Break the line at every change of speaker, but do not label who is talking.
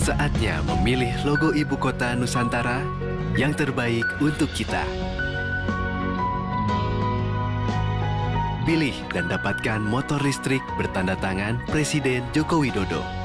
Saatnya memilih logo ibu kota Nusantara yang terbaik untuk kita. Pilih dan dapatkan motor listrik bertanda tangan Presiden Joko Widodo.